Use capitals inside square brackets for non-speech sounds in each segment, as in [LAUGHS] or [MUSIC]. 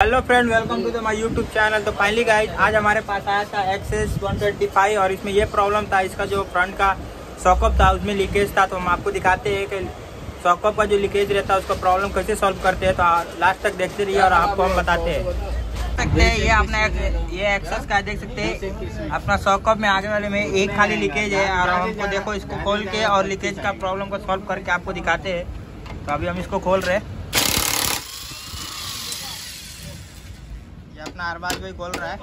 Hello friend welcome to the my YouTube channel तो finally guys आज हमारे पास आया था एक्सेस 125 और इसमें ये प्रॉब्लम था, इसका जो फ्रंट का सॉकअप था, उसमें लीकेज था। तो हम आपको दिखाते हैं कि सॉकअप का जो लीकेज रहता है, उसका प्रॉब्लम कैसे सॉल्व करते हैं। तो लास्ट तक देखते रहिए और आपको हम बताते हैं। सकते हैं, ये अपना ये एक्सेस का देख सकते हैं। अपना सॉकअप में आगे वाले में एक खाली लीकेज है और हमको देखो इसको खोल के और लीकेज का प्रॉब्लम को सॉल्व करके आपको दिखाते हैं। तो अभी हम इसको खोल रहे हैं। ये अपना अरबाज भाई खोल रहा है।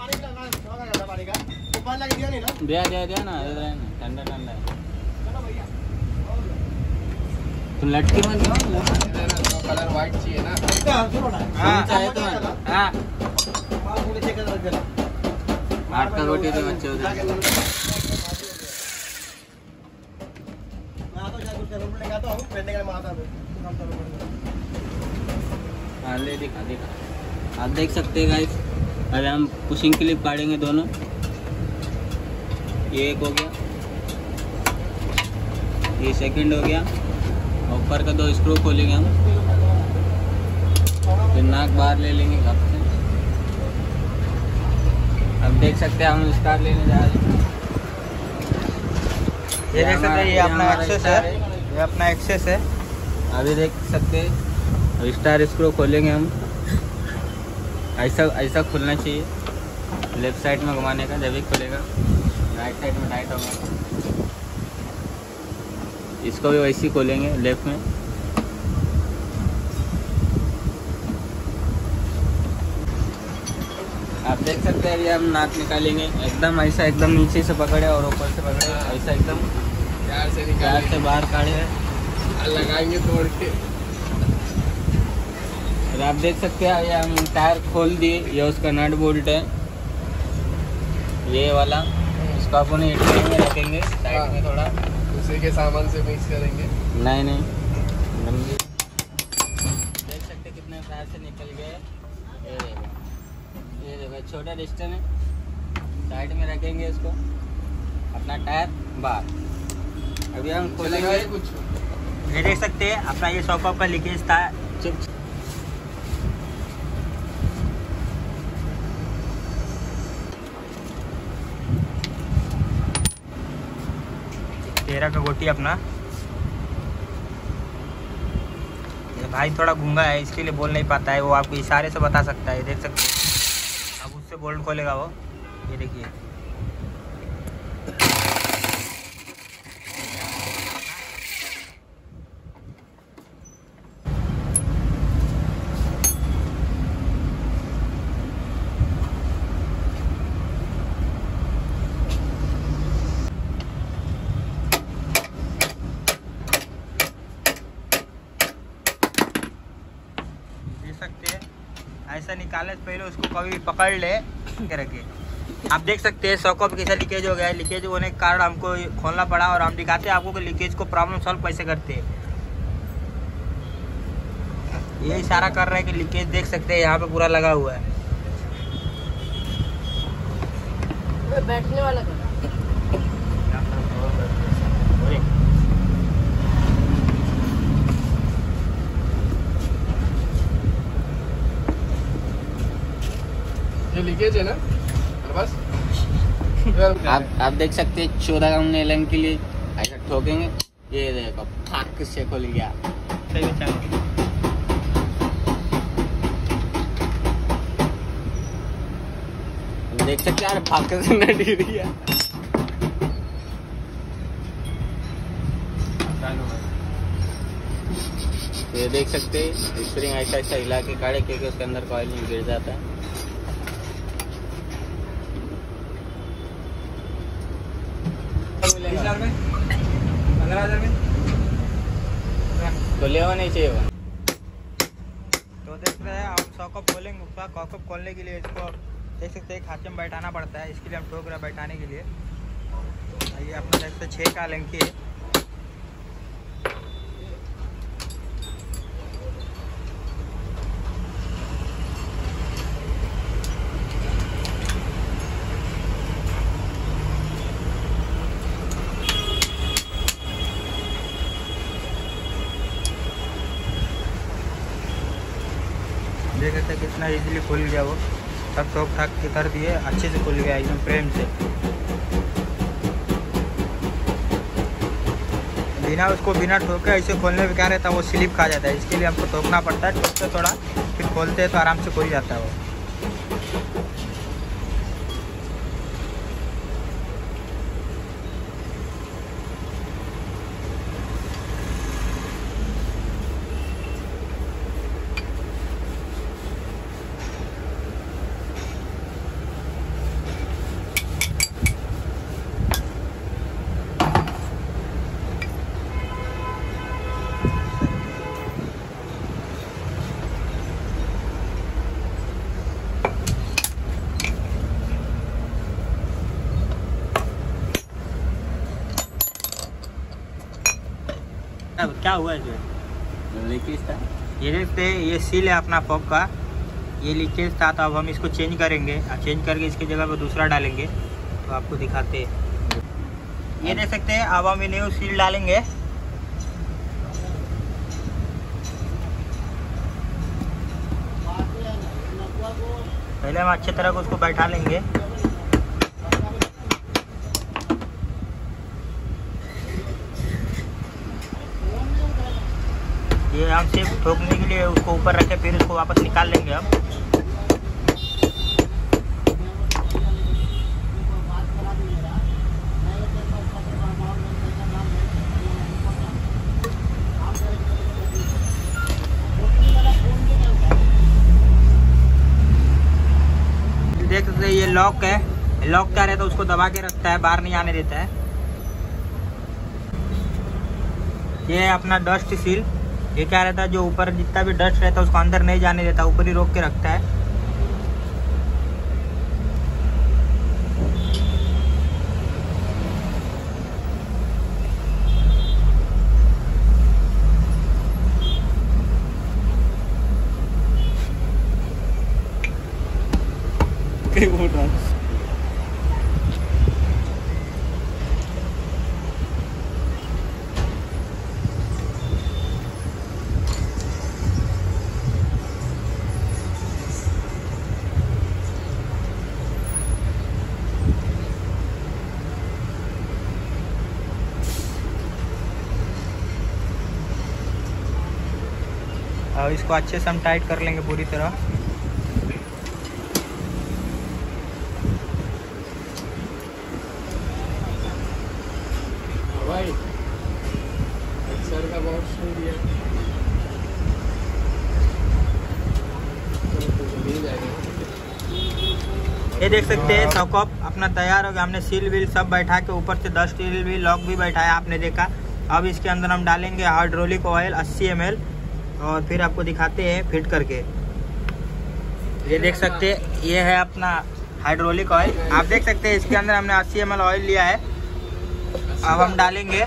दिया दिया दिया ना? इधर है ठंडा ठंडा। है तुम लटकी मत लो कलर व्हाइट चाहिए ना। हाँ चाहे तो। हाँ। आठ का रोटी तो बच्चे उधर। हाँ ले दिखा दिखा। आप देख सकते हैं गाइस अभी हम पुशिंग क्लिप काटेंगे दोनों। ये एक हो गया। ये सेकंड हो गया। ऊपर का दो स्क्रू खोलेंगे हम। फिर नाक बाहर ले लेंगे घर से। अब देख सकते हैं हम स्टार लेने जा रहे हैं। ये देख सकते हैं ये अपना एक्सेस है। ये अपना एक्सेस है। अभी देख सकते हैं। स्टार स्क्रू खोलेंगे हम। ऐसा ऐसा खुलना चाहिए। लेफ़्ट साइड में घुमाने का जब भी खुलेगा। राइट साइड में टाइट होगा। इसको भी वैसे ही खोलेंगे लेफ़्ट में। आप देख सकते हैं अभी हम नाक निकालेंगे। एकदम ऐसा एकदम नीचे से पकड़े और ऊपर से पकड़े। ऐसा एकदम। प्यार से निकाल से बाहर काढ़े लगाएँगे तोड़ के। और आप देख सकते हैं ये हम टायर खोल दिए ये उसका नट बोल्ट है। ये वाला इसको अपन एटीएम में रखेंगे साइड में थोड़ा। दूसरे के सामान से मिक्स करेंगे। नहीं नहीं। देख सकते कितने टायर से निकल गए ये देखो। ये देखो छोटा डिस्टेंस है। साइड में रखेंगे इसको। अपना टायर बाहर। अभी हम खोलेंगे। कुछ ये देख सकते हैं अपना ये सॉकअप का लीकेज था। चुप तेरह का गोटी अपना। भाई थोड़ा गूँगा है, इसके लिए बोल नहीं पाता है, वो आपको इशारे से बता सकता है, देख सकते हैं। अब उससे बोल्ट खोलेगा वो। ये देखिए देख सकते हैं ऐसा निकालने से पहले उसको कभी पकड़ ले करके आप देख सकते हैं सौ पे कैसा लीकेज हो गया है। लीकेज होने के कारण हमको खोलना पड़ा और हम दिखाते हैं आपको कि लीकेज को प्रॉब्लम सॉल्व कैसे करते हैं। ये इशारा कर रहा है कि लीकेज देख सकते हैं, यहाँ पे पूरा लगा हुआ है। बैठने वाला कर ये लीकेज है ना बस आप आप देख सकते हैं चौदह हमने एलएम के लिए ऐसा ठोकेंगे। ये देखो फाक से खुल गया? देख सकते यार फाक से न गिर गया ये देख सकते हैं स्प्रिंग ऐसा ऐसा हिला के काढ़े क्योंकि उसके अंदर का ऑयल गिर जाता है। पंद्रह हज़ार में? तो ले नहीं चाहिए तो देख रहे हैं हम सॉकअप खोलेंगे उसका कॉकअप खोलने के लिए इसको देख सकते हैं खाते में बैठाना पड़ता है इसके लिए हम ठोक रहे हैं बैठाने के लिए। ये अपना देख सकते हैं छः का लेंकी देख थे कितना इजीली खुल गया वो। सब ठोक ठाक के कर दिए अच्छे से खुल गया, एकदम प्रेम से। बिना उसको, बिना ठोके ऐसे खोलने में क्या रहता है, वो स्लिप खा जाता है। इसके लिए हमको ठोकना पड़ता है ठोकते थोड़ा, फिर खोलते हैं तो आराम से खुल जाता है वो। अब क्या हुआ इसमें लीकेज था ये देखते ये सील है अपना फॉक का। ये लीकेज था तो अब हम इसको चेंज करेंगे। और चेंज करके इसकी जगह पर दूसरा डालेंगे। तो आपको दिखाते हैं। ये देख सकते हैं, अब हम ये न्यू सील डालेंगे। पहले हम अच्छे तरह से उसको बैठा लेंगे। हम सिर्फ़ ठोकने के लिए उसको ऊपर रखे फिर उसको वापस निकाल लेंगे हम। देख सकते ये लॉक है। लॉक क्या रहता है, उसको दबा के रखता है, बाहर नहीं आने देता है। ये अपना डस्ट सील ये क्या रहता है जो ऊपर जितना भी डस्ट रहता है, उसको अंदर नहीं जाने देता, ऊपर ही रोक के रखता है। और इसको अच्छे से हम टाइट कर लेंगे पूरी तरह। भाई सर का बहुत शुक्रिया मिल जाएगा ये देख सकते हैं सॉकअप अपना तैयार हो गया। हमने सील व्हील सब बैठा के ऊपर से दस सील भी लॉक भी बैठाया आपने देखा। अब इसके अंदर हम डालेंगे हाइड्रोलिक ऑयल 80 एम और फिर आपको दिखाते हैं फिट करके। ये देख सकते हैं, ये है अपना हाइड्रोलिक ऑयल आप देख सकते हैं, इसके अंदर हमने 80 एम ऑयल लिया है। अब हम डालेंगे।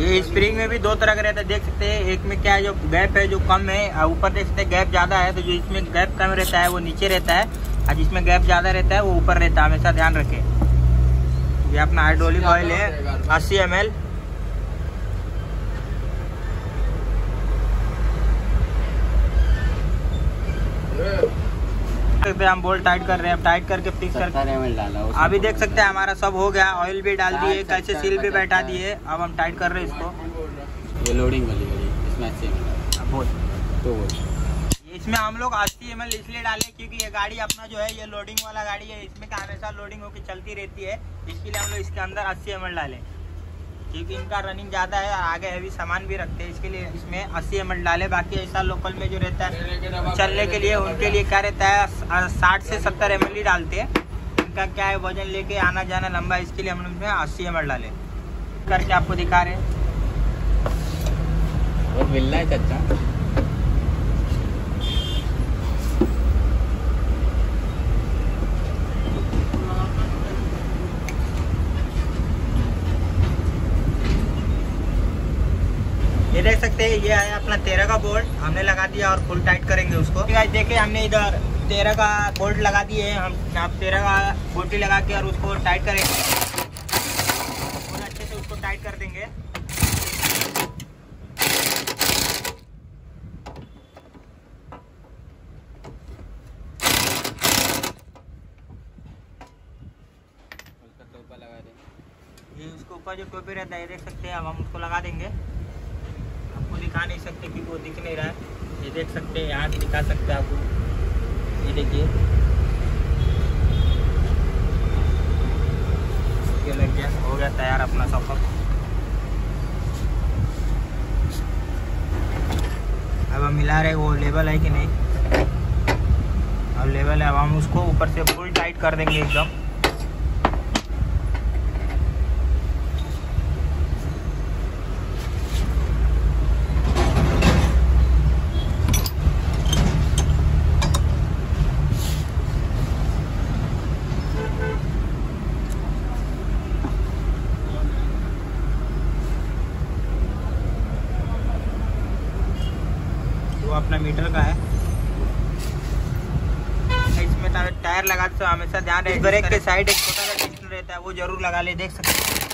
ये स्प्रिंग में भी दो तरह का रहता है, देख सकते हैं। एक में क्या है, जो गैप है, जो कम है ऊपर देख सकते हैं गैप ज़्यादा है तो जो इसमें गैप कम रहता है, वो नीचे रहता है। और जिसमें गैप ज़्यादा रहता है वो ऊपर रहता है। हमेशा ध्यान रखें। ये अपना हाइड्रोलिक ऑयल है अस्सी एम एल हम बोल्ट टाइट कर रहे हैं। अब टाइट करके फिक्स करके डाला अभी देख सकते हैं हमारा सब हो गया। ऑयल भी डाल दिए कैसे सील भी बैठा दिए। अब हम टाइट कर रहे हैं इसको। ये लोडिंग वाली गाड़ी इसमें अच्छी है अब बोल तो बोल इसमें हम लोग 80 एम इसलिए डाले क्योंकि ये गाड़ी अपना जो है, ये लोडिंग वाला गाड़ी है। इसमें क्या हमेशा लोडिंग होकर चलती रहती है। इसके लिए हम लोग इसके अंदर 80 एम डालें। क्योंकि इनका रनिंग ज़्यादा है और आगे हैवी सामान भी रखते हैं। इसके लिए इसमें 80 एम डाले। बाकी ऐसा लोकल में जो रहता है, चलने के लिए, उनके लिए क्या रहता है, साठ से सत्तर एम ही डालते हैं। इनका क्या है, वज़न लेके आना जाना लंबा इसके लिए हम लोग इसमें अस्सी एम डाले। करके आपको दिखा रहे हैं। बहुत मिल है चाचा। सकते हैं ये है अपना तेरह का बोल्ट हमने लगा दिया और फुल टाइट करेंगे उसको। देखे हमने इधर तेरह का बोल्ट लगा दिए हम आप तेरह का बोल्टी लगा के और उसको टाइट करेंगे। और अच्छे से उसको टाइट कर देंगे। ये उसके ऊपर जो टोपी रहता है देख सकते हैं अब हम उसको लगा देंगे। दिखा नहीं सकते क्योंकि वो दिख नहीं रहा है। ये देख सकते हैं यहाँ से दिखा सकते हैं आपको। ये देखिए। लग गया हो गया, तैयार अपना सॉकअप अब हम मिला रहे वो लेवल है कि नहीं? अब लेवल है, अब हम उसको ऊपर से फुल टाइट कर देंगे एकदम वो अपना मीटर का है। इसमें टायर लगाते समय हमेशा ध्यान रहे। ब्रेक के साइड एक छोटा सा डिस्टल रहता है वो ज़रूर लगा ले देख सकते हैं।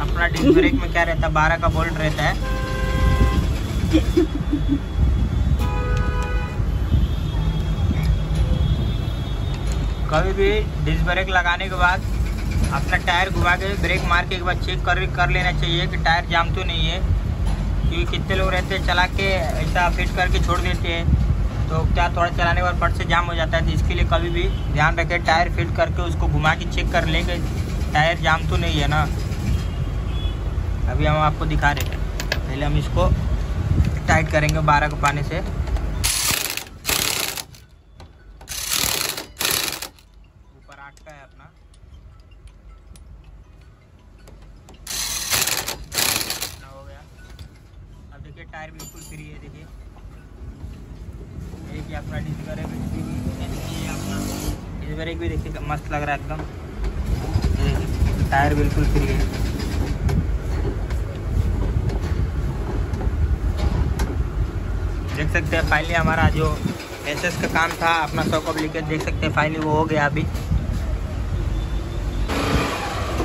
अपना डिस्क [LAUGHS] ब्रेक में क्या रहता है? बारह का बोल्ट रहता है। कभी भी डिस्क ब्रेक लगाने के बाद अपना टायर घुमा के ब्रेक मार के एक बार चेक कर कर लेना चाहिए कि टायर जाम तो नहीं है। क्योंकि कितने लोग रहते हैं, चला के ऐसा फिट करके छोड़ देते हैं। तो क्या थोड़ा चलाने के बाद फट से जाम हो जाता है तो इसके लिए कभी भी ध्यान रखें, टायर फिट करके उसको घुमा के चेक कर लें कि टायर जाम तो नहीं है ना? अभी हम आपको दिखा रहे हैं। पहले हम इसको टाइट करेंगे बारह के पानी से। ऊपर आठ का है अपना इतना हो गया अब देखिए टायर बिल्कुल फ्री है, देखिए। ये देखिए अपना डिस्क है देखिए ये अपना डिस्क ब्रेक भी देखिए मस्त लग रहा है एकदम। टायर बिल्कुल फ्री है। देख सकते हैं फाइनली हमारा जो एस का काम था, अपना सॉकअप लीकेज देख सकते हैं फाइनली वो हो गया अभी।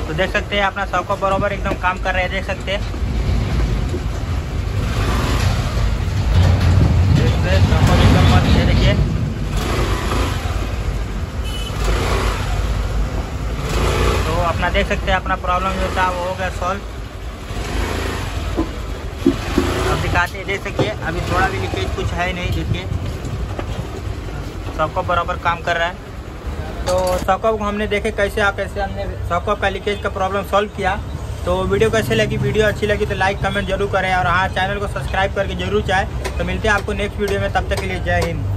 तो देख सकते हैं, अपना सॉकअप बराबर एकदम काम कर रहे हैं, देख सकते हैं देखिए, सॉकअप एकदम मस्त है देखिए तो अपना देख सकते हैं, अपना प्रॉब्लम जो था वो हो गया सॉल्व अब दिखाते हैं, देख सकिए अभी थोड़ा भी लीकेज कुछ है नहीं, देखिए। सॉकअप बराबर काम कर रहा है। तो सॉकअप को हमने देखे कैसे आप, कैसे हमने सॉकअप का लीकेज का प्रॉब्लम सॉल्व किया। तो वीडियो कैसे लगी, वीडियो अच्छी लगी तो लाइक कमेंट ज़रूर करें और हाँ चैनल को सब्सक्राइब करके ज़रूर चाहे तो मिलते हैं आपको नेक्स्ट वीडियो में, तब तक के लिए जय हिंद।